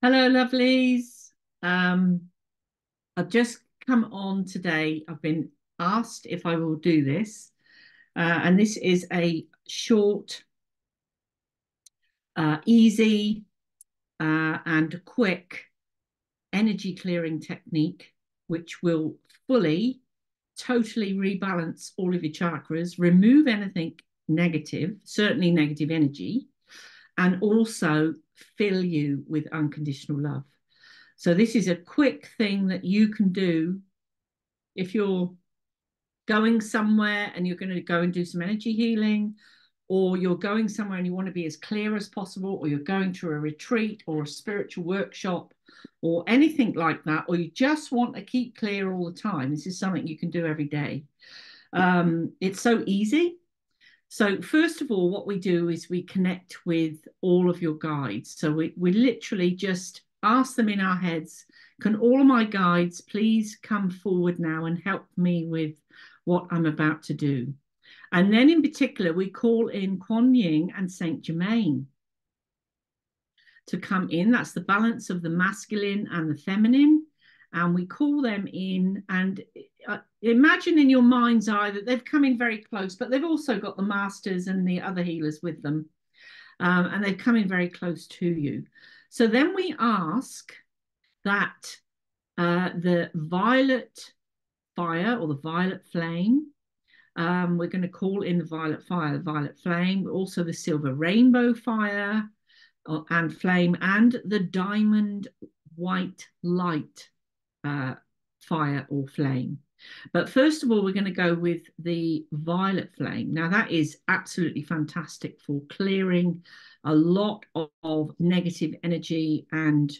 Hello, lovelies. Um, I've just come on today. I've been asked if I will do this, uh, and this is a short, uh, easy, uh, and quick energy clearing technique, which will fully, totally rebalance all of your chakras, remove anything negative, certainly negative energy, and also fill you with unconditional love. So, this is a quick thing that you can do if you're going somewhere and you're going to go and do some energy healing, or you're going somewhere and you want to be as clear as possible, or you're going to a retreat or a spiritual workshop or anything like that, or you just want to keep clear all the time. This is something you can do every day. Um, it's so easy. So, first of all, what we do is we connect with all of your guides. So, we, we literally just ask them in our heads Can all of my guides please come forward now and help me with what I'm about to do? And then, in particular, we call in Kuan Yin and Saint Germain to come in. That's the balance of the masculine and the feminine and we call them in and uh, imagine in your mind's eye that they've come in very close but they've also got the masters and the other healers with them um, and they've come in very close to you. So then we ask that uh, the violet fire or the violet flame um, we're going to call in the violet fire the violet flame also the silver rainbow fire uh, and flame and the diamond white light uh, fire or flame. But first of all, we're going to go with the violet flame. Now, that is absolutely fantastic for clearing a lot of, of negative energy and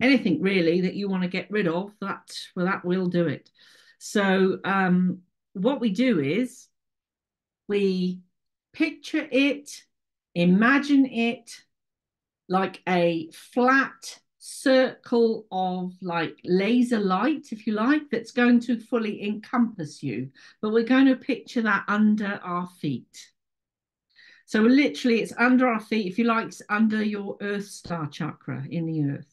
anything really that you want to get rid of. That well, that will do it. So, um, what we do is we picture it, imagine it like a flat circle of like laser light, if you like, that's going to fully encompass you. But we're going to picture that under our feet. So literally, it's under our feet, if you like, it's under your earth star chakra in the earth.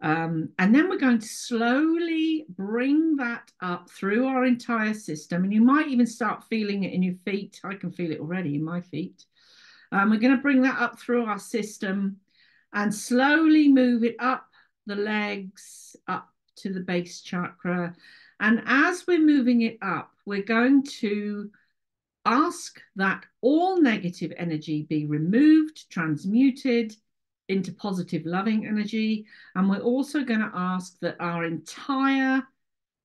Um, and then we're going to slowly bring that up through our entire system. And you might even start feeling it in your feet. I can feel it already in my feet. Um, we're going to bring that up through our system and slowly move it up the legs, up to the base chakra. And as we're moving it up, we're going to ask that all negative energy be removed, transmuted into positive, loving energy. And we're also going to ask that our entire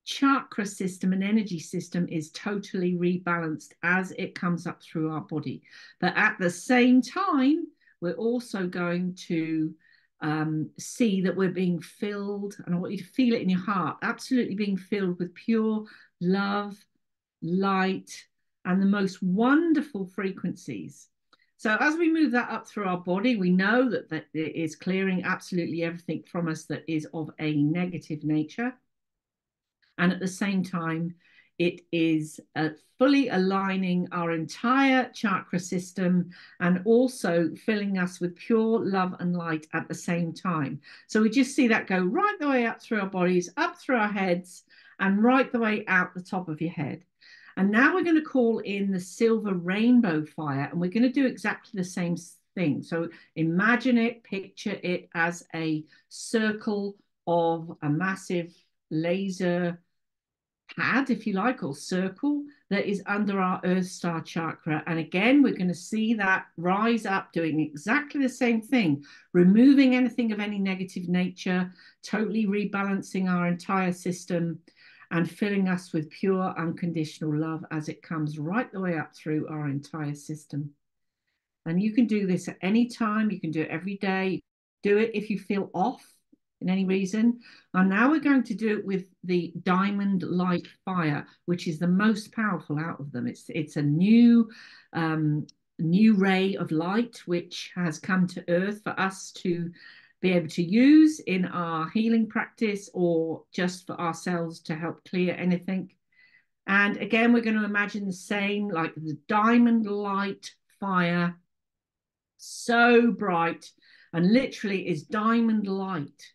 chakra system and energy system is totally rebalanced as it comes up through our body. But at the same time, we're also going to um, see that we're being filled, and I want you to feel it in your heart, absolutely being filled with pure love, light, and the most wonderful frequencies. So as we move that up through our body, we know that, that it is clearing absolutely everything from us that is of a negative nature. And at the same time, it is uh, fully aligning our entire chakra system and also filling us with pure love and light at the same time. So we just see that go right the way up through our bodies, up through our heads, and right the way out the top of your head. And now we're going to call in the silver rainbow fire, and we're going to do exactly the same thing. So imagine it, picture it as a circle of a massive laser pad, if you like, or circle that is under our Earth Star chakra. And again, we're going to see that rise up, doing exactly the same thing, removing anything of any negative nature, totally rebalancing our entire system, and filling us with pure, unconditional love as it comes right the way up through our entire system. And you can do this at any time, you can do it every day. Do it if you feel off in any reason. And now we're going to do it with the diamond light fire, which is the most powerful out of them. It's it's a new um, new ray of light which has come to earth for us to be able to use in our healing practice or just for ourselves to help clear anything. And again, we're going to imagine the same like the diamond light fire, so bright and literally is diamond light.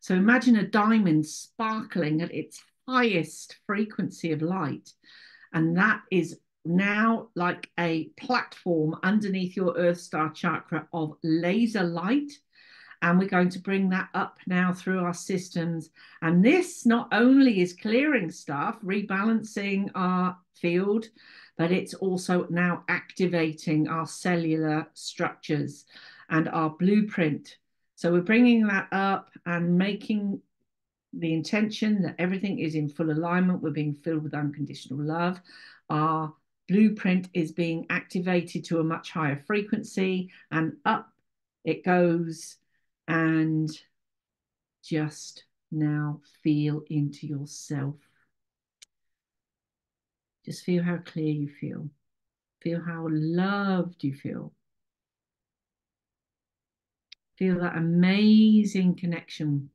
So imagine a diamond sparkling at its highest frequency of light. And that is now like a platform underneath your Earth Star chakra of laser light. And we're going to bring that up now through our systems. And this not only is clearing stuff, rebalancing our field, but it's also now activating our cellular structures and our blueprint. So we're bringing that up and making the intention that everything is in full alignment. We're being filled with unconditional love. Our blueprint is being activated to a much higher frequency and up it goes and just now feel into yourself. Just feel how clear you feel. Feel how loved you feel. Feel that amazing connection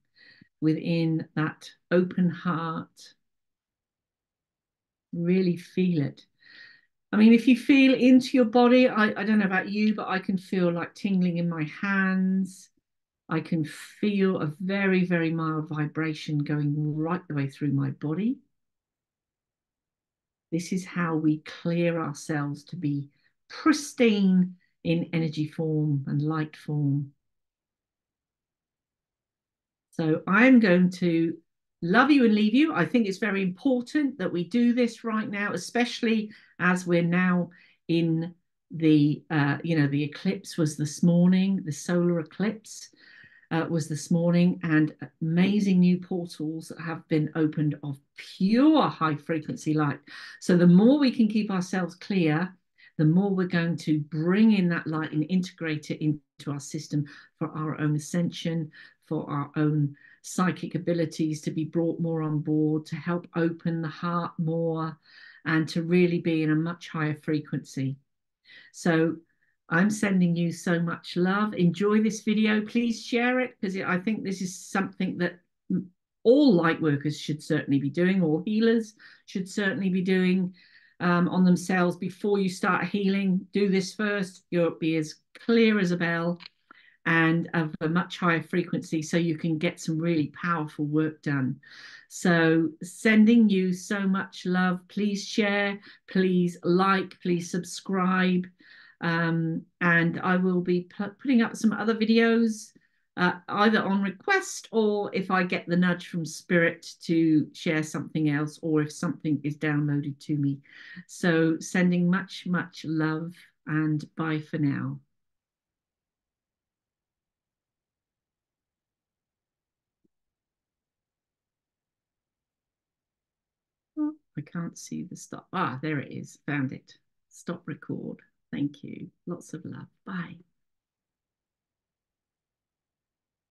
within that open heart. Really feel it. I mean, if you feel into your body, I, I don't know about you, but I can feel like tingling in my hands. I can feel a very, very mild vibration going right the way through my body. This is how we clear ourselves to be pristine in energy form and light form. So I'm going to love you and leave you. I think it's very important that we do this right now, especially as we're now in the, uh, you know, the eclipse was this morning, the solar eclipse uh, was this morning, and amazing new portals have been opened of pure high frequency light. So the more we can keep ourselves clear, the more we're going to bring in that light and integrate it into our system for our own ascension, for our own psychic abilities to be brought more on board, to help open the heart more, and to really be in a much higher frequency. So I'm sending you so much love. Enjoy this video. Please share it because I think this is something that all light workers should certainly be doing, or healers should certainly be doing um, on themselves before you start healing. Do this first. You'll be as clear as a bell and of a much higher frequency so you can get some really powerful work done. So, sending you so much love. Please share, please like, please subscribe. Um, and I will be putting up some other videos uh, either on request or if I get the nudge from Spirit to share something else or if something is downloaded to me. So, sending much, much love and bye for now. I can't see the stop. Ah, there it is. Found it. Stop record. Thank you. Lots of love. Bye.